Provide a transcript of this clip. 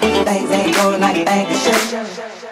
Things ain't going like things should.